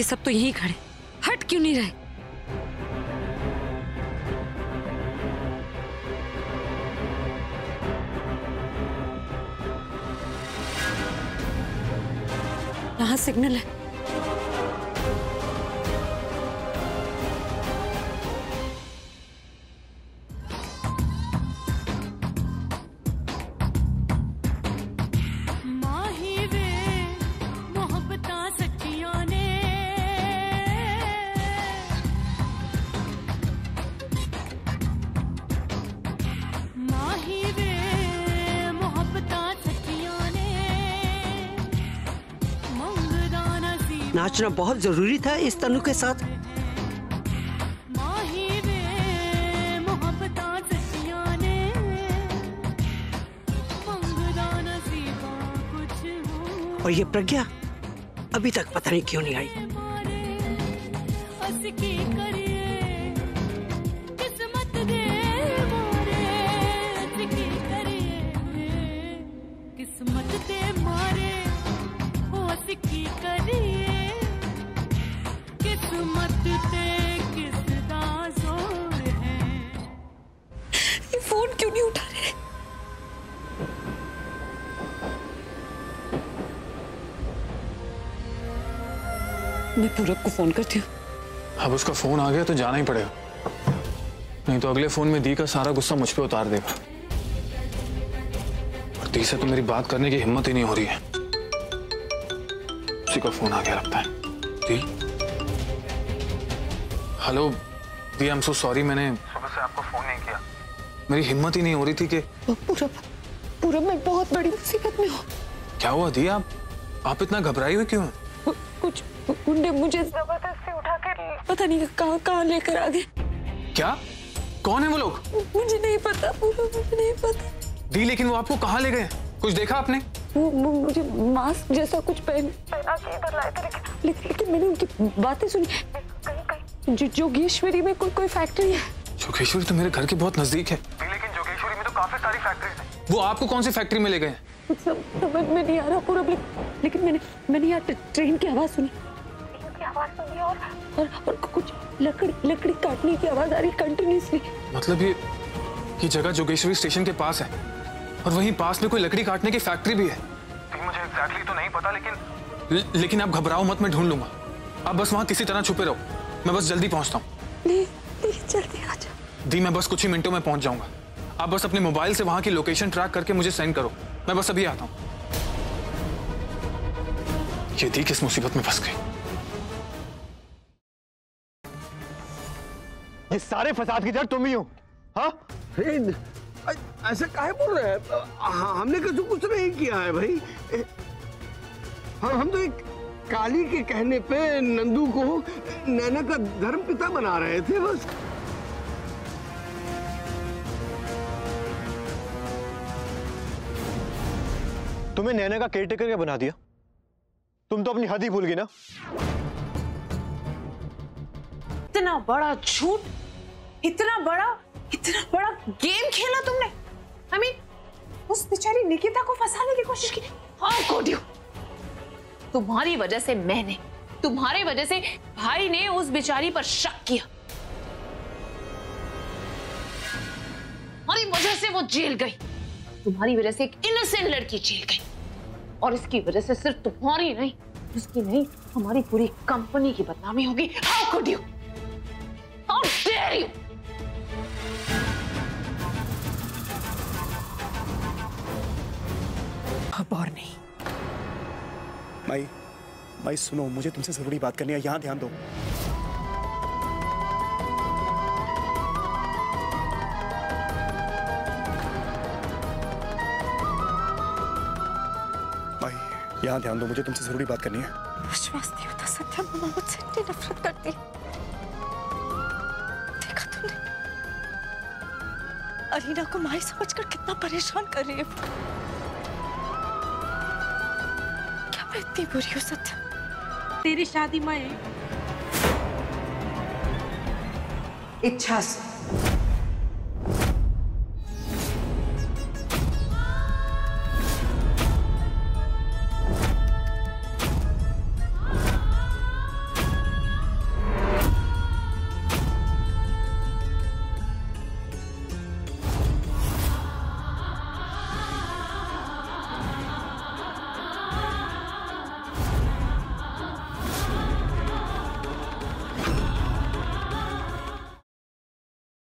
ये सब तो यहीं खड़े। हट क्यों नहीं रहे? यहाँ सिग्नल है। नाचना बहुत ज़रूरी था इस तनु के साथ। और ये प्रज्ञा अभी तक पता नहीं क्यों नहीं आई। किस्मत दे मारे मैं पूरब को फ़ोन करती हूँ। अब उसका फ़ोन आ गया तो जाना ही पड़ेगा। नहीं तो अगले फ़ोन में दी का सारा गुस्सा मुझ पे उतार देगा। और दी से तो मेरी बात करने की हिम्मत ही नहीं हो रही है। उसी का फ़ोन आ गया लगता है। दी? हेलो दी आई एम सो सॉरी मैंने सुबह से आपको फ़ोन नहीं किया। मेरी हिम्मत ही नहीं हो रही थी कि पूरब पूरब मैं बहुत बड़ी मुसीबत में हूँ। क्या हुआ दी आप आप इतना घबराई हुई क्यों कुछ गुंडे मुझे ज़बरदस्ती उठा कर पता नहीं कहाँ कहाँ लेकर आ गए। क्या? कौन है वो लोग? मुझे नहीं पता मुझे नहीं पता। दी लेकिन वो आपको कहाँ ले गए? कुछ देखा आपने? वो वो मुझे मास्क जैसा कुछ पहन पहना के इधर लाए थे लेकिन लेकिन, मैंने उनकी बातें सुनी। कहीं कहीं जो जोगेश्वरी में कोई कोई फैक्ट्री है। जोगेश्वरी तो मेरे घर के बहुत नज़दीक है। लेकिन जोगेश्वरी में तो काफ़ी सारी फैक्ट्रीज हैं। वो आपको कौन सी फैक्ट्री में ले गए? समझ में नहीं आ रहा पूरा लेकिन, मैंने मैंने यहाँ ट्रेन की आवाज़ सुनी। आवाज़ सुनी और और, और कुछ लकड़ी लकड़ी काटने की आवाज़ आ रही कंटिन्यूसली मतलब ये ये जगह जोगेश्वरी स्टेशन के पास है। और वहीं पास में कोई लकड़ी काटने की फैक्ट्री भी है। मुझे एग्जैक्टली तो नहीं पता लेकिन ल, लेकिन आप घबराओ मत मैं ढूंढ लूँगा। आप बस वहाँ किसी तरह छुपे रहो। मैं बस जल्दी पहुँचता हूँ। जल्दी आ जाओ। दी मैं बस कुछ ही मिनटों में पहुँच जाऊँगा। आप बस अपने मोबाइल से वहाँ की लोकेशन ट्रैक करके मुझे सेंड करो। मैं बस अभी आता हूँ। ये दी किस मुसीबत में फंस गई? ये सारे फसाद की जड़ तुम ही हो। हाँ? ऐसे काहे बोल रहे हैं? हाँ, हमने कुछ कुछ नहीं किया है भाई। हम हम तो एक काली के कहने पे नंदू को नैना का धर्म पिता बना रहे थे बस। तुम्हें नैना का केयरटेकर क्या बना दिया? तुम तो अपनी हद ही भूल गई ना। इतना बड़ा झूठ इतना बड़ा इतना बड़ा गेम खेला तुमने। आई मीन उस बेचारी निकिता को फंसाने की कोशिश की। हाउ तुम्हारी वजह से मैंने, तुम्हारी वजह से भाई ने उस बेचारी पर शक किया। तुम्हारी वजह से वो जेल गई। तुम्हारी वजह से एक इनोसेंट लड़की जेल गई। और इसकी वजह से सिर्फ़ तुम्हारी नहीं, उसकी नहीं, हमारी पूरी कंपनी की बदनामी होगी। How could you how dare you अब और नहीं। माई माई सुनो मुझे तुमसे ज़रूरी बात करनी है यहाँ ध्यान दो। माई यहाँ ध्यान दो मुझे तुमसे ज़रूरी बात करनी है। विश्वास नहीं होता सत्या मामा मुझसे इतनी नफरत करती। देखा तुमने? अरीना को माई समझकर कितना परेशान कर रही है। इतनी बुरी हूँ सत्य तेरी शादी में इच्छा से।